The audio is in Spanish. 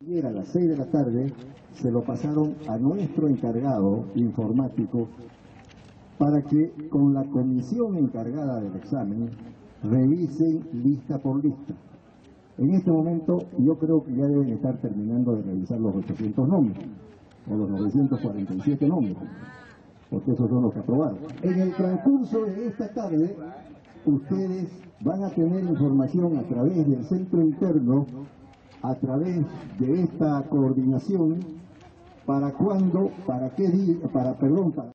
Ayer a las 6 de la tarde se lo pasaron a nuestro encargado informático para que con la comisión encargada del examen revisen lista por lista. En este momento yo creo que ya deben estar terminando de revisar los 800 nombres o los 947 nombres, porque esos son los que aprobaron. En el transcurso de esta tarde ustedes van a tener información a través del centro interno a través de esta coordinación para cuándo, para qué día, para, perdón, para